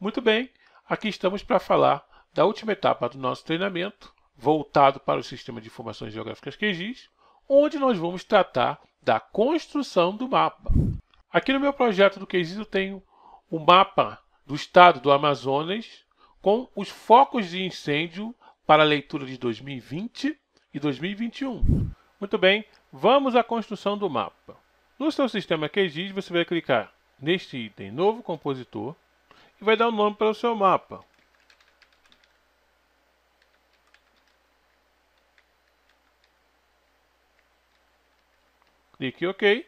Muito bem, aqui estamos para falar da última etapa do nosso treinamento, voltado para o Sistema de Informações Geográficas QGIS, onde nós vamos tratar da construção do mapa. Aqui no meu projeto do QGIS eu tenho o mapa do estado do Amazonas com os focos de incêndio para a leitura de 2020 e 2021. Muito bem, vamos à construção do mapa. No seu sistema QGIS, você vai clicar neste item Novo Compositor e vai dar o um nome para o seu mapa. Clique OK.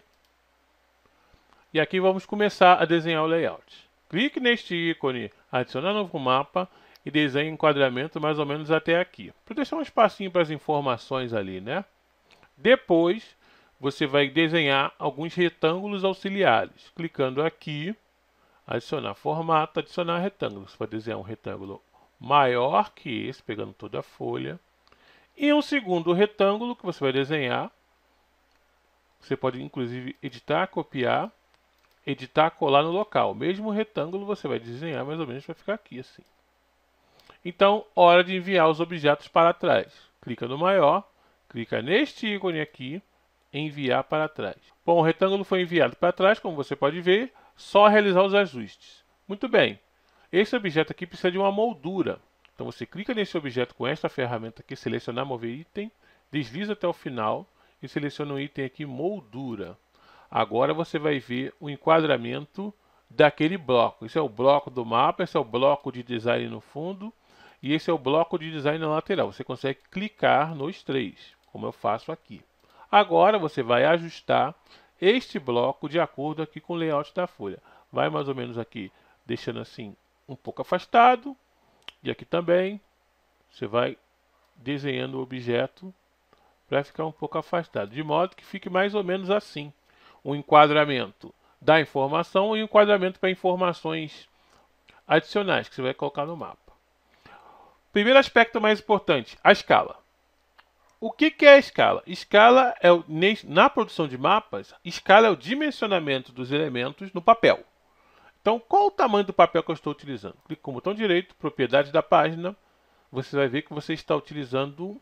E aqui vamos começar a desenhar o layout. Clique neste ícone Adicionar novo mapa e desenhe enquadramento mais ou menos até aqui. Para deixar um espacinho para as informações ali, né? Depois, você vai desenhar alguns retângulos auxiliares. Clicando aqui, adicionar formato, adicionar retângulo. Você vai desenhar um retângulo maior que esse, pegando toda a folha. E um segundo retângulo que você vai desenhar. Você pode, inclusive, editar, copiar, editar, colar no local. Mesmo retângulo você vai desenhar mais ou menos para ficar aqui assim. Então, hora de enviar os objetos para trás. Clica no maior, clica neste ícone aqui, enviar para trás. Bom, o retângulo foi enviado para trás, como você pode ver, só realizar os ajustes. Muito bem, esse objeto aqui precisa de uma moldura. Então você clica nesse objeto com esta ferramenta aqui, selecionar mover item, desliza até o final e seleciona o item aqui moldura. Agora você vai ver o enquadramento daquele bloco. Esse é o bloco do mapa, esse é o bloco de design no fundo e esse é o bloco de design na lateral. Você consegue clicar nos três, como eu faço aqui. Agora você vai ajustar este bloco de acordo aqui com o layout da folha. Vai mais ou menos aqui, deixando assim um pouco afastado. E aqui também, você vai desenhando o objeto para ficar um pouco afastado. De modo que fique mais ou menos assim. Um enquadramento da informação e um enquadramento para informações adicionais que você vai colocar no mapa. Primeiro aspecto mais importante, a escala. O que, que é a escala? Escala é o, na produção de mapas, escala é o dimensionamento dos elementos no papel. Então, qual o tamanho do papel que eu estou utilizando? Clique com o botão direito, propriedades da página, você vai ver que você está utilizando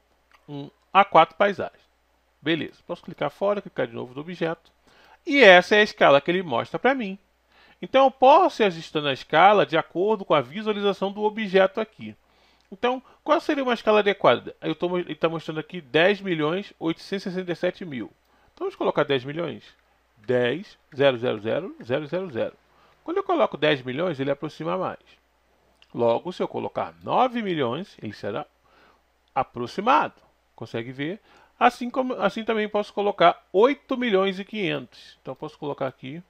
um A4 paisagem. Beleza, posso clicar fora, clicar de novo no objeto. E essa é a escala que ele mostra para mim. Então, eu posso ir ajustando a escala de acordo com a visualização do objeto aqui. Então, qual seria uma escala adequada? Eu tô, ele está mostrando aqui 10 milhões 867 mil. Então, vamos colocar 10 milhões. 10, 000, 000. Quando eu coloco 10 milhões, ele aproxima mais. Logo, se eu colocar 9 milhões, ele será aproximado. Consegue ver? Assim, como, assim também posso colocar 8 milhões e 500. Então, posso colocar aqui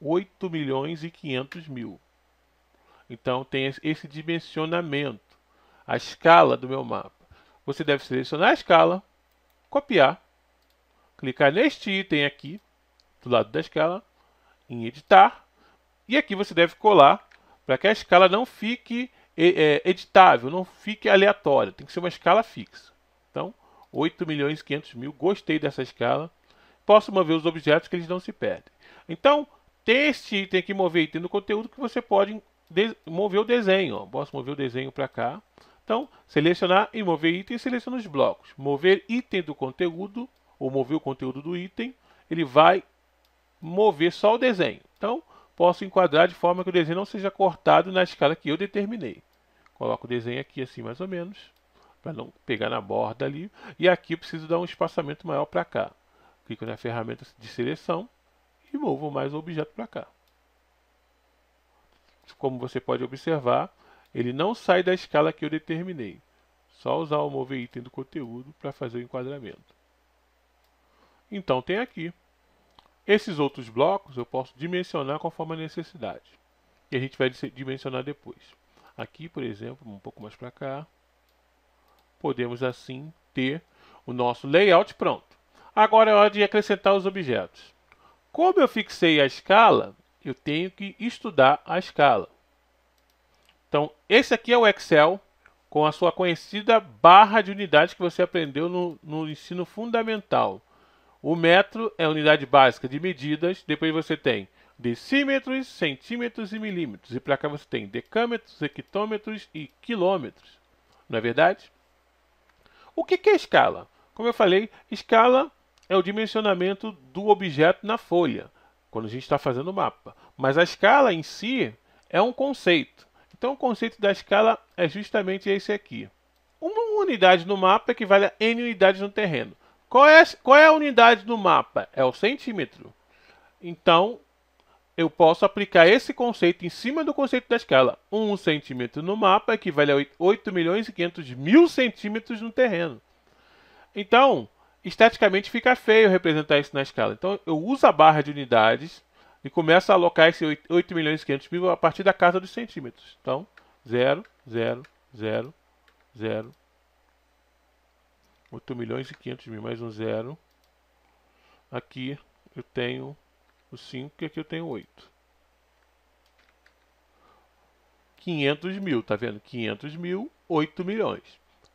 8 milhões e 500 mil. Então, tem esse dimensionamento a escala do meu mapa. Você deve selecionar a escala, copiar, clicar neste item aqui, do lado da escala, em editar, e aqui você deve colar para que a escala não fique é, editável, não fique aleatória, tem que ser uma escala fixa. Então, 8 milhões e 500 mil, gostei dessa escala, posso mover os objetos que eles não se perdem. Então, tem este item aqui, mover item do conteúdo, que você pode mover o desenho. Ó. Posso mover o desenho para cá, então, selecionar e mover item, seleciona os blocos. Mover item do conteúdo, ou mover o conteúdo do item, ele vai mover só o desenho. Então, posso enquadrar de forma que o desenho não seja cortado na escala que eu determinei. Coloco o desenho aqui assim mais ou menos, para não pegar na borda ali. E aqui eu preciso dar um espaçamento maior para cá. Clico na ferramenta de seleção e movo mais o objeto para cá. Como você pode observar, ele não sai da escala que eu determinei. Só usar o mover item do conteúdo para fazer o enquadramento. Então tem aqui. Esses outros blocos eu posso dimensionar conforme a necessidade. E a gente vai dimensionar depois. Aqui, por exemplo, um pouco mais para cá. Podemos assim ter o nosso layout pronto. Agora é hora de acrescentar os objetos. Como eu fixei a escala, eu tenho que estudar a escala. Então, esse aqui é o Excel com a sua conhecida barra de unidades que você aprendeu no, no ensino fundamental. O metro é a unidade básica de medidas, depois você tem decímetros, centímetros e milímetros. E para cá você tem decâmetros, hectômetros e quilômetros. Não é verdade? O que é escala? Como eu falei, escala é o dimensionamento do objeto na folha, quando a gente está fazendo o mapa. Mas a escala em si é um conceito. Então o conceito da escala é justamente esse aqui. Uma unidade no mapa equivale a n unidades no terreno. Qual é, qual é a unidade no mapa? É o centímetro. Então, eu posso aplicar esse conceito em cima do conceito da escala. 1 centímetro no mapa equivale a 8 milhões e 500 mil centímetros no terreno. Então, esteticamente fica feio representar isso na escala. Então, eu uso a barra de unidades e começo a alocar esse 8 milhões e 500 mil a partir da casa dos centímetros. Então, 0, 0, 0, 0. 8 milhões e 500 mil mais um zero. Aqui eu tenho o 5 e aqui eu tenho 8. 500 mil, tá vendo? 500 mil, 8 milhões.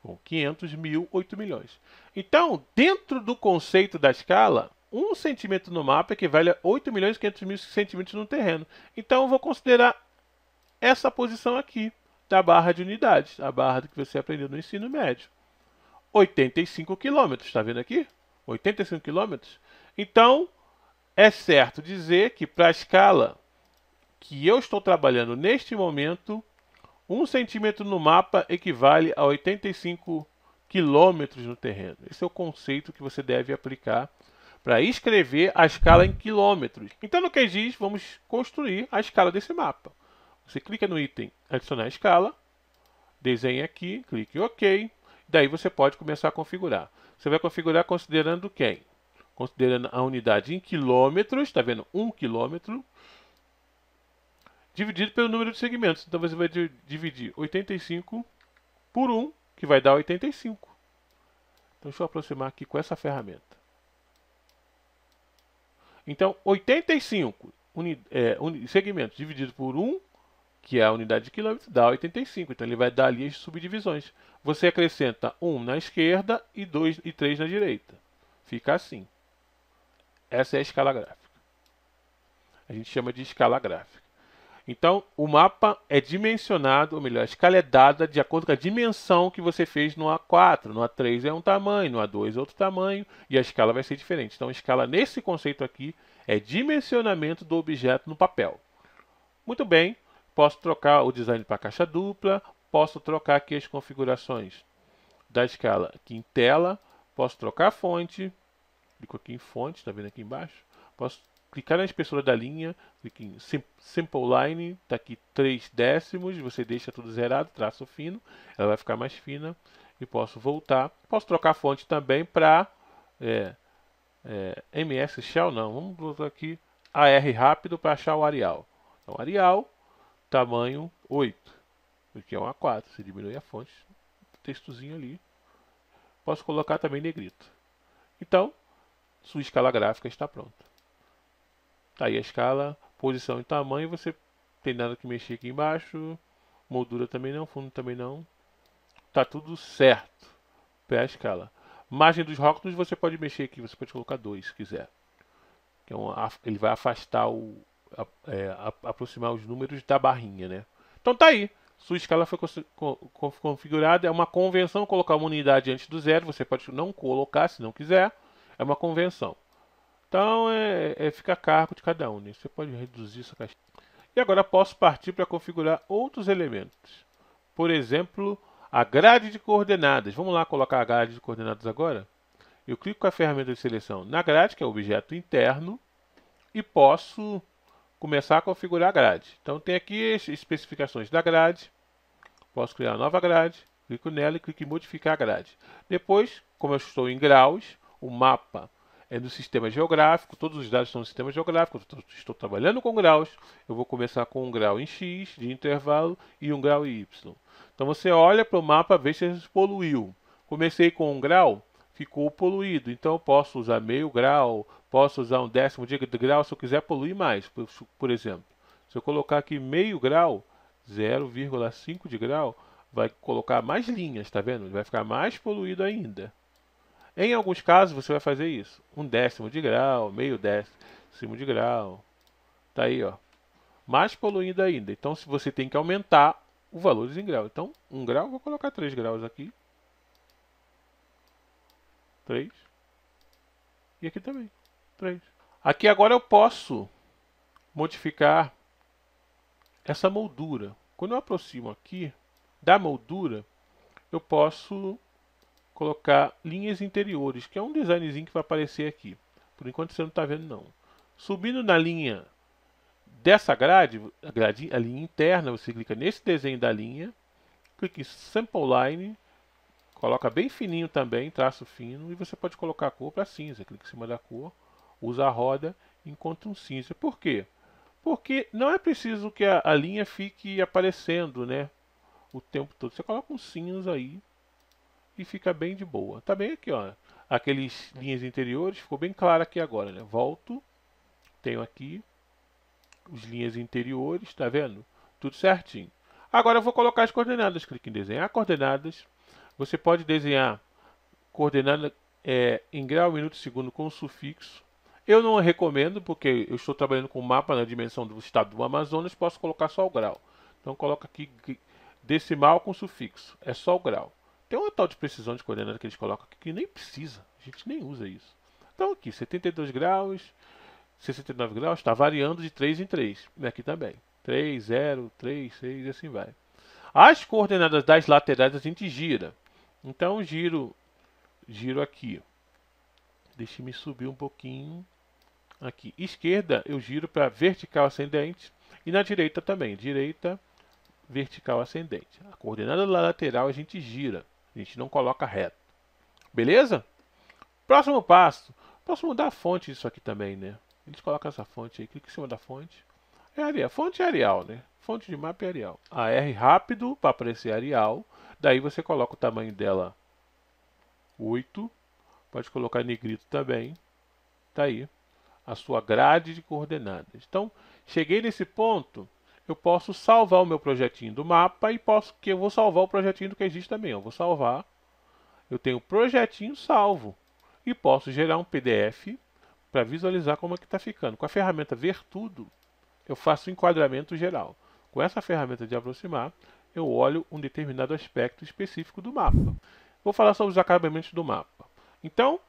Bom, 500 mil, 8 milhões. Então, dentro do conceito da escala, 1 centímetro no mapa equivale a 8 milhões e 500 mil centímetros no terreno. Então, eu vou considerar essa posição aqui da barra de unidades, a barra que você aprendeu no ensino médio. 85 quilômetros, está vendo aqui? 85 quilômetros. Então, é certo dizer que para a escala que eu estou trabalhando neste momento, 1 centímetro no mapa equivale a 85 quilômetros no terreno. Esse é o conceito que você deve aplicar para escrever a escala em quilômetros. Então, no QGIS, vamos construir a escala desse mapa. Você clica no item adicionar escala, desenha aqui, clique em OK, daí você pode começar a configurar. Você vai configurar considerando quem? Considerando a unidade em quilômetros, está vendo? 1 quilômetro, dividido pelo número de segmentos. Então você vai dividir 85 por 1, que vai dar 85. Então deixa eu aproximar aqui com essa ferramenta. Então, 85 é, segmentos dividido por 1, que é a unidade de quilômetro, dá 85. Então ele vai dar ali as subdivisões. Você acrescenta 1 na esquerda e 2 e 3 na direita. Fica assim. Essa é a escala gráfica. A gente chama de escala gráfica. Então, o mapa é dimensionado, ou melhor, a escala é dada de acordo com a dimensão que você fez no A4. No A3 é um tamanho, no A2 é outro tamanho, e a escala vai ser diferente. Então, escala nesse conceito aqui é dimensionamento do objeto no papel. Muito bem, posso trocar o design para caixa dupla, posso trocar aqui as configurações da escala aqui em tela, posso trocar a fonte, clico aqui em fonte, está vendo aqui embaixo. Posso clicar na espessura da linha, clique em Simple Line, está aqui 3 décimos, você deixa tudo zerado, traço fino, ela vai ficar mais fina. E posso voltar. Posso trocar a fonte também para é, é, MS Shell, não, vamos botar aqui AR rápido para achar o Arial. Então, Arial, tamanho 8, porque é um A4, você diminui a fonte, textozinho ali. Posso colocar também negrito. Então, sua escala gráfica está pronta. Tá aí a escala, posição e tamanho, você tem nada que mexer aqui embaixo, moldura também não, fundo também não. Tá tudo certo para a escala. Margem dos rótulos você pode mexer aqui, você pode colocar dois se quiser. É ele vai afastar o, é, aproximar os números da barrinha, né? Então tá aí. Sua escala foi configurada, é uma convenção colocar uma unidade antes do zero, você pode não colocar se não quiser é uma convenção. Então, é, é fica a cargo de cada um. Né? Você pode reduzir essa caixa. E agora posso partir para configurar outros elementos. Por exemplo, a grade de coordenadas. Vamos lá colocar a grade de coordenadas agora? Eu clico com a ferramenta de seleção na grade, que é o objeto interno, e posso começar a configurar a grade. Então tem aqui as especificações da grade. Posso criar uma nova grade, clico nela e clico em modificar a grade. Depois, como eu estou em graus, o mapa é do sistema geográfico, todos os dados são do sistema geográfico, estou trabalhando com graus, eu vou começar com um grau em X de intervalo e um grau em Y. Então você olha para o mapa, vê se ele poluiu. Comecei com um grau, ficou poluído, então eu posso usar meio grau, posso usar um décimo de grau se eu quiser poluir mais, por, exemplo. Se eu colocar aqui meio grau, 0,5 de grau, vai colocar mais linhas, tá vendo? Vai ficar mais poluído ainda. Em alguns casos você vai fazer isso. Um décimo de grau, meio décimo de grau. Tá aí, ó. Mais poluído ainda. Então se você tem que aumentar o valor em grau. Então, um grau, vou colocar 3 graus aqui. 3. E aqui também. 3. Aqui agora eu posso modificar essa moldura. Quando eu aproximo aqui da moldura, eu posso colocar linhas interiores, que é um designzinho que vai aparecer aqui. Por enquanto você não está vendo não. Subindo na linha dessa grade, a, grade, a linha interna, você clica nesse desenho da linha, clica em Sample Line, coloca bem fininho também, traço fino, e você pode colocar a cor para cinza. Clica em cima da cor, usa a roda encontra um cinza. Por quê? Porque não é preciso que a, a linha fique aparecendo, né? O tempo todo. Você coloca um cinza aí e fica bem de boa. Tá bem aqui, ó. Aqueles linhas interiores, ficou bem claro aqui agora, né? Volto, tenho aqui as linhas interiores, tá vendo? Tudo certinho. Agora eu vou colocar as coordenadas. Clique em desenhar coordenadas. Você pode desenhar coordenada é, em grau, minuto segundo com sufixo. Eu não recomendo, porque eu estou trabalhando com mapa na dimensão do estado do Amazonas, posso colocar só o grau. Então coloca aqui decimal com sufixo. É só o grau. Tem uma tal de precisão de coordenada que eles colocam aqui que nem precisa. A gente nem usa isso. Então aqui, 72 graus, 69 graus, está variando de 3 em 3. E aqui também. 3, 0, 3, 6 e assim vai. As coordenadas das laterais a gente gira. Então giro, giro aqui. Deixe-me subir um pouquinho. Aqui. Esquerda eu giro para vertical ascendente. E na direita também. Direita, vertical ascendente. A coordenada lateral a gente gira. Gente não coloca reto. Beleza? Próximo passo. Posso mudar a fonte disso aqui também, né? Eles colocam essa fonte aí, clica em cima da fonte. É Arial. Fonte é Arial, né? Fonte de mapa é Arial. A R rápido para aparecer Arial. Daí você coloca o tamanho dela 8. Pode colocar negrito também. Tá aí a sua grade de coordenadas. Então, cheguei nesse ponto, eu posso salvar o meu projetinho do mapa e posso que eu vou salvar o projetinho do que existe também. Eu vou salvar. Eu tenho o projetinho salvo e posso gerar um PDF para visualizar como é que está ficando. Com a ferramenta Ver Tudo, eu faço o enquadramento geral. Com essa ferramenta de aproximar, eu olho um determinado aspecto específico do mapa. Vou falar sobre os acabamentos do mapa. Então,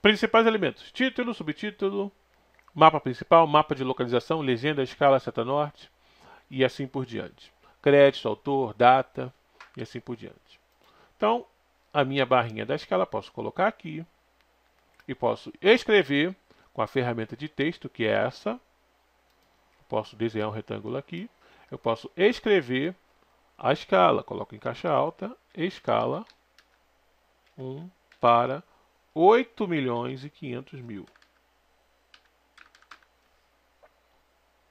principais elementos: título, subtítulo, mapa principal, mapa de localização, legenda, escala, seta norte e assim por diante. Crédito, autor, data e assim por diante. Então, a minha barrinha da escala posso colocar aqui, e posso escrever com a ferramenta de texto, que é essa. Posso desenhar um retângulo aqui. Eu posso escrever a escala. Coloco em caixa alta, escala 1 para 8 milhões e 500 mil.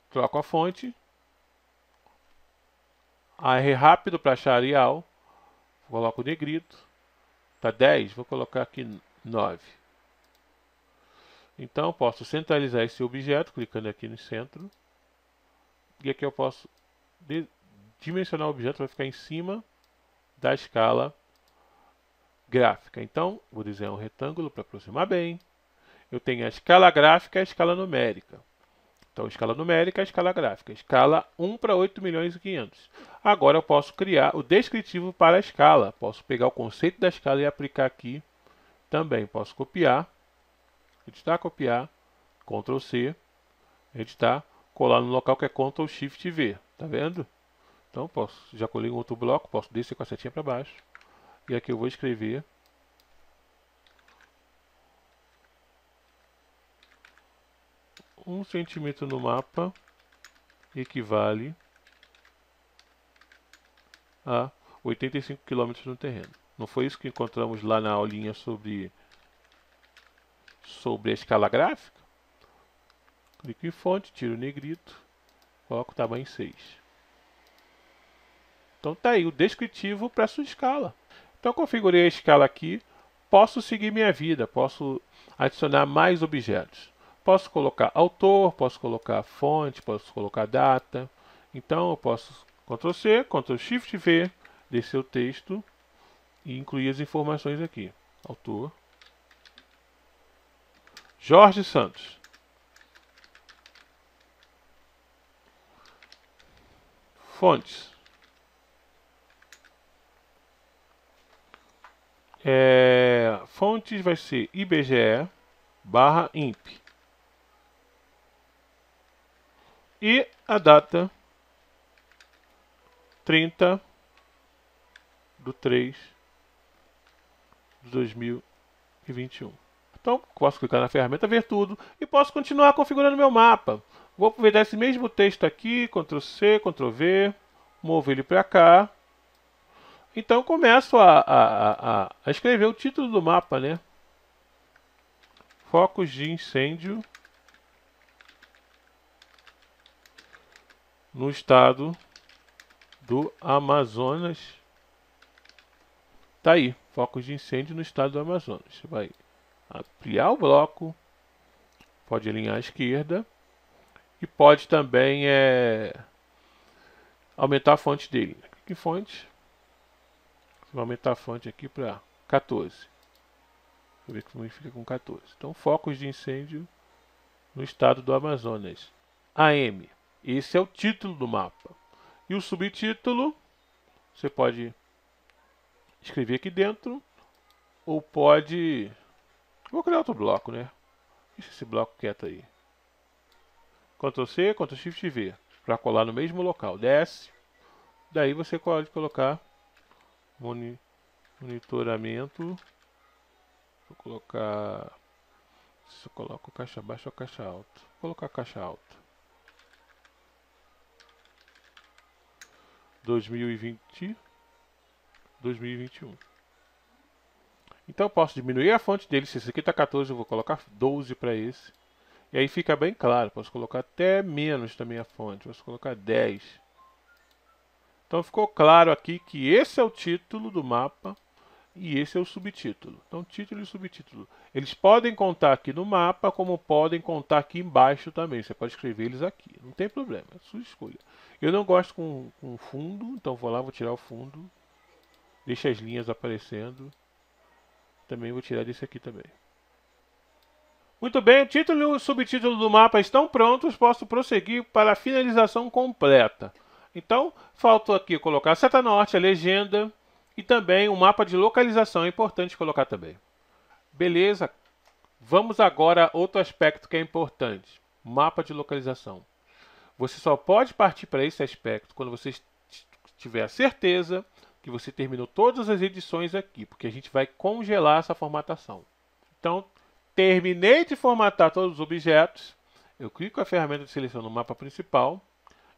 Troco a fonte. AR rápido para achar Arial. Coloco negrito. Está 10, vou colocar aqui 9. Então posso centralizar esse objeto, clicando aqui no centro. E aqui eu posso dimensionar o objeto, vai ficar em cima da escala gráfica. Então, vou desenhar um retângulo para aproximar bem. Eu tenho a escala gráfica e a escala numérica. Então, escala numérica escala gráfica. Escala 1 para 8 milhões e 500. Agora eu posso criar o descritivo para a escala. Posso pegar o conceito da escala e aplicar aqui também. Posso copiar editar, copiar, Ctrl C, editar, colar no local que é Ctrl Shift V, tá vendo? Então posso, já colei um outro bloco, posso descer com a setinha para baixo, e aqui eu vou escrever um centímetro no mapa equivale a 85 km no terreno. Não foi isso que encontramos lá na aulinha sobre sobre a escala gráfica, clico em fonte, tiro o negrito, coloco o tamanho 6. Então tá aí o descritivo para sua escala. Então configurei a escala aqui, posso seguir minha vida, posso adicionar mais objetos. Posso colocar autor, posso colocar fonte, posso colocar data. Então eu posso Ctrl C, Ctrl Shift V, desse seu texto e incluir as informações aqui. Autor. Jorge Santos. Fontes. É, fontes vai ser IBGE barra INPE. E a data 30 do 3 de 2021. Então, posso clicar na ferramenta Ver Tudo e posso continuar configurando meu mapa. Vou aproveitar esse mesmo texto aqui, Ctrl C, Ctrl V, movo ele para cá. Então, começo a, a, a, a escrever o título do mapa, né? Focos de incêndio no estado do Amazonas. Tá aí, focos de incêndio no estado do Amazonas. Você vai ampliar o bloco, pode alinhar à esquerda e pode também é, aumentar a fonte dele. Que fonte? Vou aumentar a fonte aqui para 14. Vou ver como fica com 14. Então, focos de incêndio no estado do Amazonas. AM. Esse é o título do mapa. E o subtítulo, você pode escrever aqui dentro, ou pode... Vou criar outro bloco, né? Deixa esse bloco quieto aí. Ctrl C, Ctrl Shift V, para colar no mesmo local. Desce. Daí você pode colocar monitoramento. Vou colocar... Se eu coloco caixa baixa ou caixa alta. Vou colocar caixa alta. 2020, 2021. Então eu posso diminuir a fonte dele. Se esse aqui está 14, eu vou colocar 12 para esse. E aí fica bem claro. Posso colocar até menos também a fonte. Posso colocar 10. Então ficou claro aqui que esse é o título do mapa e esse é o subtítulo. Então, título e subtítulo. Eles podem contar aqui no mapa, como podem contar aqui embaixo também. Você pode escrever eles aqui, não tem problema, é sua escolha. Eu não gosto com, com fundo, então vou lá, vou tirar o fundo. Deixa as linhas aparecendo. Também vou tirar desse aqui também. Muito bem, o título e o subtítulo do mapa estão prontos. Posso prosseguir para a finalização completa. Então, falta aqui colocar a seta norte, a legenda e também um mapa de localização, é importante colocar também. Beleza, vamos agora a outro aspecto que é importante, mapa de localização. Você só pode partir para esse aspecto quando você tiver a certeza que você terminou todas as edições aqui, porque a gente vai congelar essa formatação. Então, terminei de formatar todos os objetos, eu clico a ferramenta de seleção no mapa principal,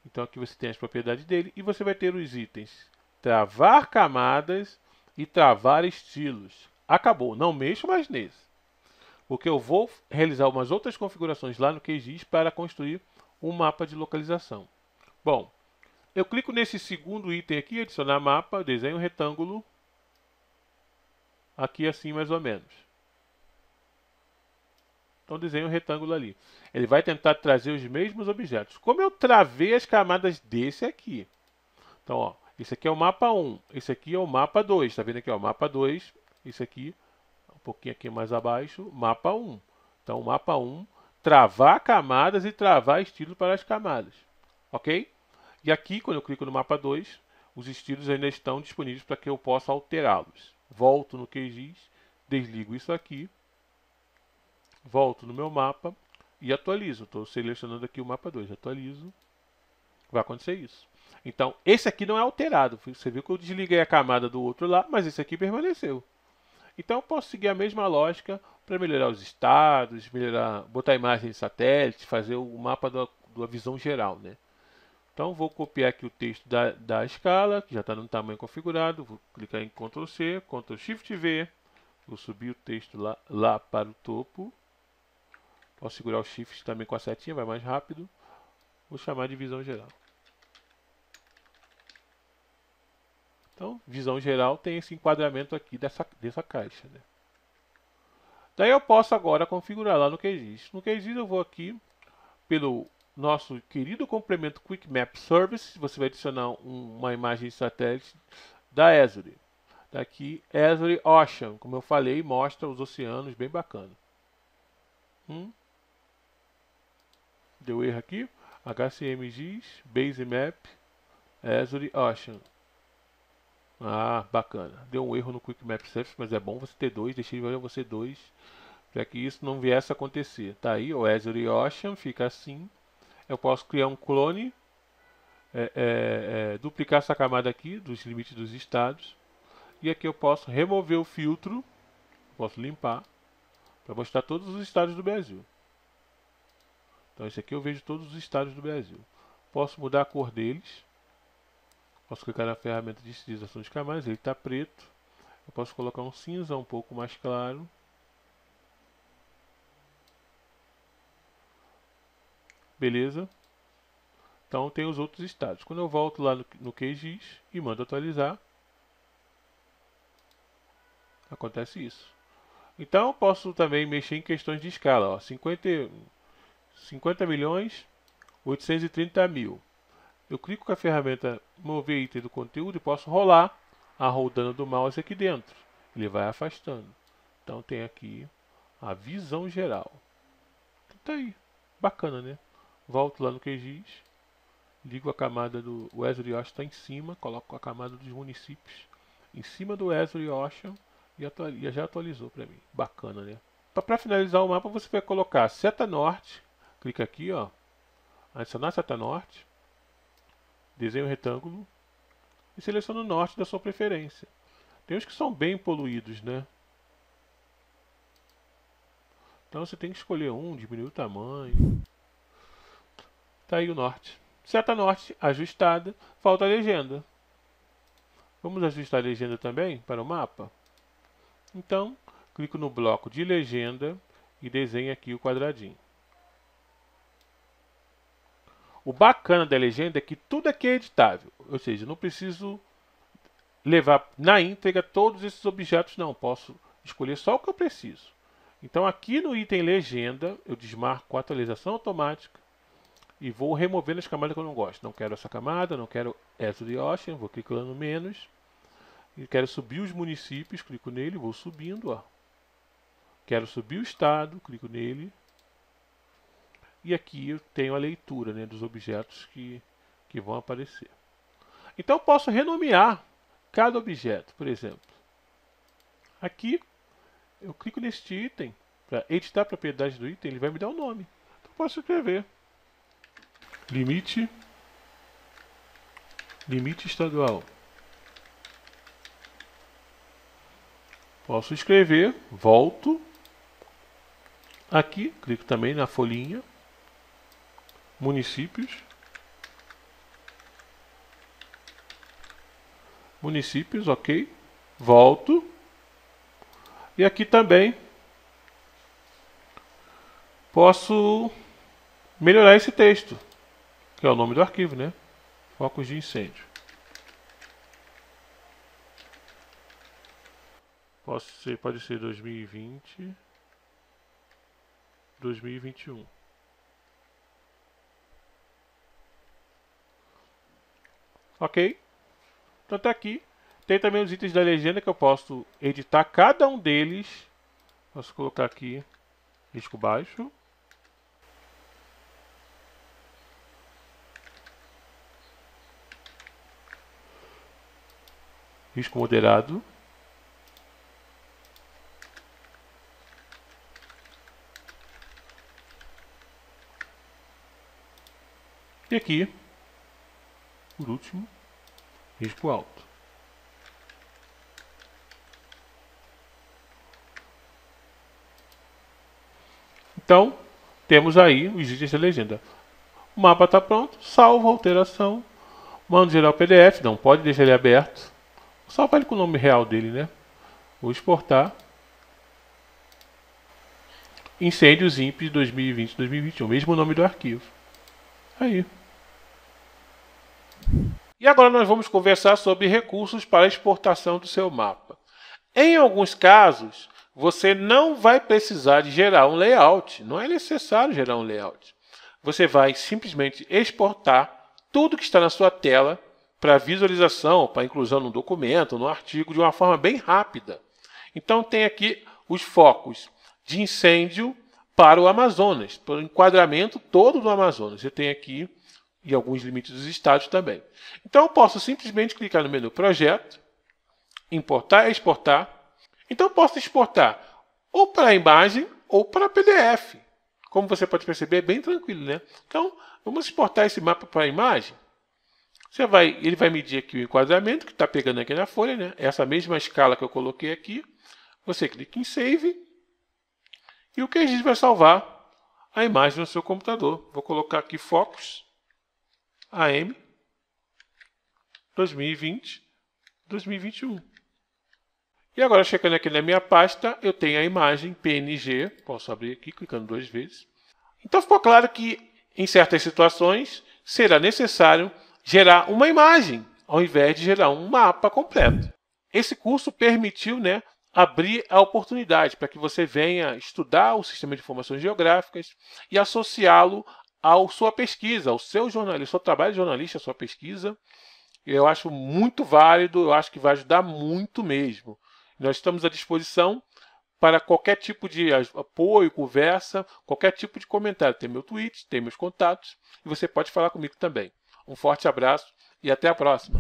então aqui você tem as propriedades dele, e você vai ter os itens travar camadas e travar estilos. Acabou, não mexo mais nesse. Porque eu vou realizar umas outras configurações lá no QGIS para construir um mapa de localização. Bom, eu clico nesse segundo item aqui, adicionar mapa, desenho retângulo. Aqui assim mais ou menos. Então desenho um retângulo ali. Ele vai tentar trazer os mesmos objetos. Como eu travei as camadas desse aqui. Então, ó, esse aqui é o mapa 1, esse aqui é o mapa 2. Está vendo aqui, ó, mapa 2, esse aqui, um pouquinho aqui mais abaixo, mapa 1. Então, mapa 1, travar camadas e travar estilos para as camadas. Ok? E aqui, quando eu clico no mapa 2, os estilos ainda estão disponíveis para que eu possa alterá-los. Volto no QGIS, desligo isso aqui, volto no meu mapa e atualizo. Estou selecionando aqui o mapa 2, atualizo. Vai acontecer isso. Então, esse aqui não é alterado. Você viu que eu desliguei a camada do outro lá, mas esse aqui permaneceu. Então, eu posso seguir a mesma lógica para melhorar os estados, melhorar, botar imagem de satélite, fazer o mapa da, da visão geral. Né? Então, vou copiar aqui o texto da, da escala, que já está no tamanho configurado. Vou clicar em Ctrl C, Ctrl Shift V. Vou subir o texto lá, lá para o topo. Posso segurar o Shift também com a setinha, vai mais rápido. Vou chamar de visão geral. Então, visão geral tem esse enquadramento aqui dessa, dessa caixa. Né? Daí eu posso agora configurar lá no QGIS. No QGIS eu vou aqui pelo nosso querido complemento Quick Map Service. Você vai adicionar um, uma imagem satélite da Esri. Daqui, Esri Ocean, como eu falei, mostra os oceanos, bem bacana. Hum? Deu erro aqui. HCMGs, Base Map, Esri Ocean. Ah, bacana. Deu um erro no Quick Map Surface, mas é bom você ter dois. Deixei de você dois para que isso não viesse a acontecer. Tá aí o Azure Ocean, fica assim. Eu posso criar um clone, é, é, é, duplicar essa camada aqui dos limites dos estados. E aqui eu posso remover o filtro, posso limpar, para mostrar todos os estados do Brasil. Então esse aqui eu vejo todos os estados do Brasil. Posso mudar a cor deles. Posso clicar na ferramenta de estilização de camadas, ele está preto. Eu posso colocar um cinza um pouco mais claro. Beleza? Então tem os outros estados. Quando eu volto lá no, QGIS e mando atualizar, acontece isso. Então eu posso também mexer em questões de escala. Ó, 50, 50 milhões, 830 mil. Eu clico com a ferramenta mover item do conteúdo e posso rolar a rodando do mouse aqui dentro. Ele vai afastando. Então tem aqui a visão geral. Tá aí. Bacana, né? Volto lá no QGIS, ligo a camada do Wesley Ocean está em cima, coloco a camada dos municípios em cima do Wesley Ocean e, já atualizou para mim. Bacana, né? Para finalizar o mapa, você vai colocar seta norte, clica aqui, ó, adicionar seta norte, desenho retângulo e seleciona o norte da sua preferência. Tem uns que são bem poluídos, né? Então você tem que escolher um, diminuir o tamanho. Está aí o norte. Seta norte ajustada, falta a legenda. Vamos ajustar a legenda também para o mapa? Então, clico no bloco de legenda e desenho aqui o quadradinho. O bacana da legenda é que tudo aqui é editável, ou seja, não preciso levar na íntegra todos esses objetos, não. Posso escolher só o que eu preciso. Então aqui no item legenda, eu desmarco atualização automática e vou removendo as camadas que eu não gosto. Não quero essa camada, não quero essa de Ocean, vou clicando menos. E quero subir os municípios, clico nele, vou subindo. Ó. Quero subir o estado, clico nele. E aqui eu tenho a leitura né, dos objetos que, que vão aparecer. Então eu posso renomear cada objeto, por exemplo. Aqui eu clico neste item para editar a propriedade do item, ele vai me dar o um nome. Então eu posso escrever limite limite estadual. Posso escrever, volto aqui, clico também na folhinha, municípios, municípios, ok, volto e aqui também posso melhorar esse texto que é o nome do arquivo, né? Focos de incêndio. Pode ser, pode ser 2020, 2021. Ok? Então tá aqui. Tem também os itens da legenda que eu posso editar cada um deles. Posso colocar aqui risco baixo. risco moderado. E aqui, por último, risco alto. Então, temos aí os itens da legenda. O mapa está pronto, salvo a alteração, mando gerar o PDF, não pode deixar ele aberto. Só ele com o nome real dele, né? Vou exportar. Incêndios INPE 2020-2021. Mesmo nome do arquivo. Aí. E agora nós vamos conversar sobre recursos para exportação do seu mapa. Em alguns casos, você não vai precisar de gerar um layout. Não é necessário gerar um layout. Você vai simplesmente exportar tudo que está na sua tela para visualização, para inclusão no documento, no artigo, de uma forma bem rápida. Então tem aqui os focos de incêndio para o Amazonas, para o enquadramento todo do Amazonas. Você tem aqui e alguns limites dos estados também. Então eu posso simplesmente clicar no menu Projeto, Importar e Exportar. Então eu posso exportar ou para imagem ou para PDF. Como você pode perceber, é bem tranquilo, né? Então, vamos exportar esse mapa para a imagem. Você vai, ele vai medir aqui o enquadramento que está pegando aqui na folha, né? Essa mesma escala que eu coloquei aqui. Você clica em Save e o QGIS vai salvar a imagem no seu computador. Vou colocar aqui Focus AM 2020 2021. E agora, chegando aqui na minha pasta, eu tenho a imagem PNG. Posso abrir aqui, clicando duas vezes. Então, ficou claro que, em certas situações, será necessário gerar uma imagem, ao invés de gerar um mapa completo. Esse curso permitiu né, abrir a oportunidade para que você venha estudar o sistema de informações geográficas e associá-lo à sua pesquisa, ao seu jornalismo, seu trabalho de jornalista, à sua pesquisa. Eu acho muito válido, eu acho que vai ajudar muito mesmo. Nós estamos à disposição para qualquer tipo de apoio, conversa, qualquer tipo de comentário. Tem meu tweet, tem meus contatos e você pode falar comigo também. Um forte abraço e até a próxima.